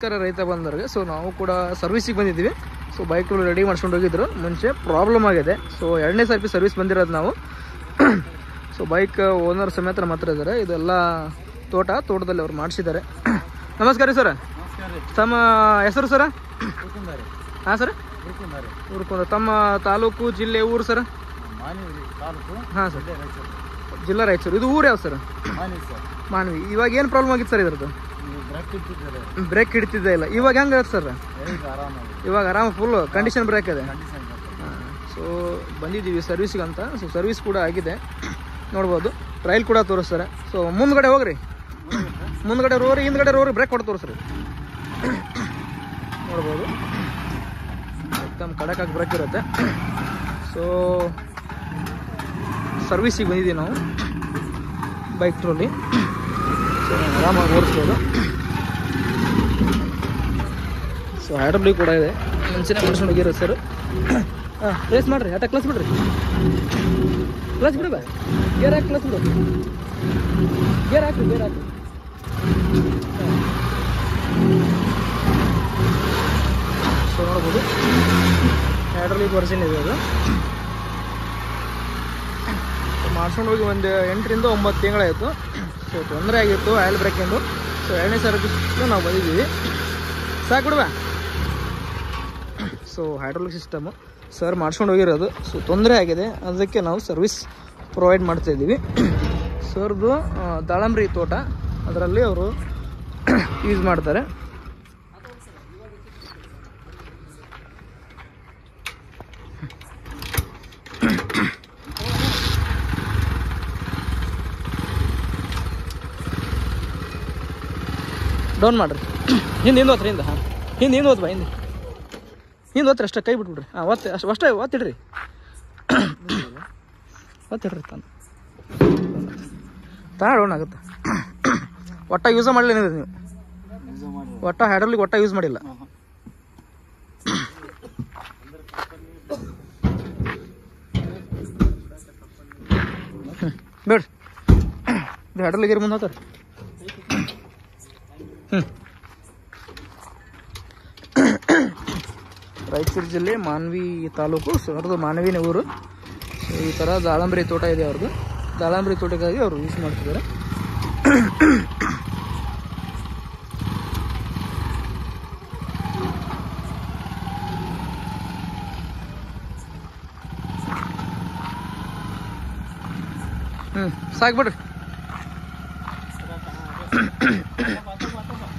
ನಮಸ್ಕಾರ ರೈತ ಬಂದವ್ರಿಗೆ. ಸೊ ನಾವು ಕೂಡ ಸರ್ವಿಸಿಗೆ ಬಂದಿದ್ದೀವಿ. ಸೊ ಬೈಕ್ ರೆಡಿ ಮಾಡ್ಸ್ಕೊಂಡು ಹೋಗಿದ್ರು. ಮುಂಚೆ ಪ್ರಾಬ್ಲಮ್ ಆಗಿದೆ. ಸೊ ಎರಡನೇ ಸಾರಿ ಸರ್ವಿಸ್ ಬಂದಿರೋದು ನಾವು. ಸೊ ಬೈಕ್ ಓನರ್ ಸಮೇತ ನಮ್ಮ ಹತ್ರ ಇದ್ದಾರೆ ಇದೆಲ್ಲ ತೋಟ ತೋಟದಲ್ಲಿ ಅವ್ರು ಮಾಡಿಸಿದ್ದಾರೆ. ನಮಸ್ಕಾರ ಸರ್. ರೀ. ತಮ್ಮ ಹೆಸರು ಸರ? ಹಾಂ ಸರ್? ಹುಡುಕುಂದಾರಿ ತಮ್ಮ ತಾಲೂಕು ಜಿಲ್ಲೆ ಊರು ಸರ್? ಹಾಂ ಸರ್. ಜಿಲ್ಲಾ ರಾಯಚೂರು. ಇದು ಊರು ಯಾವ ಸರ್? ಮಾನವಿ ಸರ್. ಇವಾಗ ಏನು ಪ್ರಾಬ್ಲಮ್ ಆಗಿತ್ತು ಸರ್ ಇದ್ರದ್ದು? ಬ್ರೇಕ್ ಇಡ್ತಿದ್ದೆ ಹಿಡಿತಿದ್ದೇ ಇಲ್ಲ. ಇವಾಗ ಹೆಂಗೆ ಸರ್ ಇವಾಗ ಆರಾಮ ಫುಲ್ ಕಂಡೀಷನ್ ಬ್ರೇಕ್ ಇದೆ. ಸೊ ಬಂದಿದ್ದೀವಿ ಸರ್ವಿಸ್ಗೆ ಅಂತ. ಸೊ ಸರ್ವಿಸ್ ಕೂಡ ಆಗಿದೆ. ನೋಡ್ಬೋದು. ಟ್ರೈಲ್ ಕೂಡ ತೋರಿಸ್ತಾರೆ. ಸೊ ಮುಂದ್ಗಡೆ ಹೋಗ್ರಿ. ಮುಂದ್ಗಡೆ ರೋರಿ ಹಿಂದ್ಗಡೆ ರೋರಿ ಬ್ರೇಕ್ ಕೊಟ್ಟು ತೋರಿಸ್ರಿ. ನೋಡ್ಬೋದು. ಎಕ್ದಮ್ ಕಡಕಾಗಿ ಬ್ರೇಕ್ ಇರುತ್ತೆ. ಸೊ ಸರ್ವಿಸಿಗೆ ಬಂದಿದ್ದೀವಿ ನಾವು. ಬೈಕ್ ಟ್ರೋಲಿ ಸೊ ಆರಾಮಾಗಿ ಓಡಿಸ್ಬೋದು. ಸೊ ಹ್ಯಾಡಬ್ಲಿ ಕೂಡ ಇದೆ. ಮುಂಚೆನೇ ಮಾಡ್ಸ್ಕೊಂಡು ಹೋಗಿರೋ ಸರ್. ಹಾಂ ರೇಸ್ ಮಾಡಿರಿ ಆಟ ಕ್ಲಸ್ ಬಿಡ್ರಿ. ಕ್ಲಸ್ ಬಿಡ ಬಾ. ಗೇರ್ ಹಾಕಿ ಕ್ಲಸ್ ಬಿಡು. ಗೇರ್ ಹಾಕಿ ಗೇರ್ ಹಾಕಿ. ಸೊ ನೋಡ್ಬೋದು. ಹ್ಯಾಡ್ರಲಿಕ್ ವರ್ಷನ್ ಇದೆ ಅದು. ಮಾಡ್ಸ್ಕೊಂಡು ಹೋಗಿ ಒಂದು ಎಂಟರಿಂದ ಒಂಬತ್ತು ತಿಂಗಳಾಯಿತು. ಸೊ ತೊಂದರೆ ಆಗಿತ್ತು ಆಯಿಲ್ ಬ್ರೇಕಿಂದು ಸೊ ಎರಡನೇ ಸರ್ವಿಸ್ಗೆ ನಾವು ಬಂದಿದ್ದೀವಿ. ಸಾಕು ಸೊ ಹೈಡ್ರೋಲಿಕ್ ಸಿಸ್ಟಮು ಸರ್ ಮಾಡ್ಸ್ಕೊಂಡು ಹೋಗಿರೋದು. ಸೊ ತೊಂದರೆ ಆಗಿದೆ. ಅದಕ್ಕೆ ನಾವು ಸರ್ವಿಸ್ ಪ್ರೊವೈಡ್ ಮಾಡ್ತಾ ಇದ್ದೀವಿ. ಸರ್ದು ದಾಳಂಬ್ರಿ ತೋಟ. ಅದರಲ್ಲಿ ಅವರು ಯೂಸ್ ಮಾಡ್ತಾರೆ. ಡೌನ್ ಮಾಡಿರಿ. ಹಿಂದೆ ಹಿಂದೆ ಹೋತ್ರಿ, ಹಿಂದೆ. ಹಾಂ. ಹಿಂದೆ ಹಿಂದೆ ಓದ್ಬಾ ಹಿಂದೆ. ಹಿಂದೆ ಹೋತ್ರಿ ಅಷ್ಟೇ, ಕೈ ಬಿಟ್ಬಿಡ್ರಿ. ಹಾಂ ಒತ್ತು ಅಷ್ಟು, ಅಷ್ಟೇ ಒತ್ತಿಡ್ರಿ ಒತ್ತಿಡ್ರಿ ತಾನು. ತಾ ಡೌನ್ ಆಗುತ್ತೆ? ಒಟ್ಟ ಯೂಸ ಮಾಡಲಿಲ್ಲ ನೀವು. ಒಟ್ಟ ಹ್ಯಾಡರ್ಲಿಗೆ ಒಟ್ಟ ಯೂಸ್ ಮಾಡಿಲ್ಲ. ಬೇಡ್ರಿ. ಇದು ಹ್ಯಾಡರ್ಲಿಗೆ ಮುಂದೆ ಹೋಗ್ತಾರೆ ಹ್ಞೂ ರಾಯಚೂರು ಜಿಲ್ಲೆ ಮಾನ್ವಿ ತಾಲೂಕು ಅವ್ರದ್ದು ಮಾನವಿನ ಊರು. ಈ ಥರ ದಾಳಂಬರಿ ತೋಟ ಇದೆ ಅವ್ರದ್ದು ದಾಳಂಬರಿ ತೋಟಕ್ಕಾಗಿ ಅವರು ಯೂಸ್ ಮಾಡ್ತಿದ್ದಾರೆ. ಹ್ಞೂ ಸಾಕು ಬಿಡ್ರಿ 嗯咳好好好坐